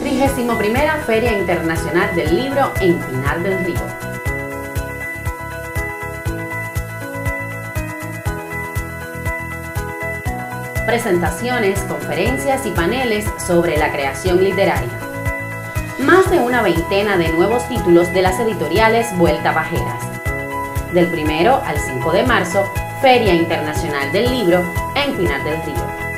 31 Feria Internacional del Libro en Pinar del Río. Presentaciones, conferencias y paneles sobre la creación literaria. Más de una veintena de nuevos títulos de las editoriales Vuelta Pajeras. Del 1 al 5 de marzo, Feria Internacional del Libro en Pinar del Río.